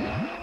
Yeah.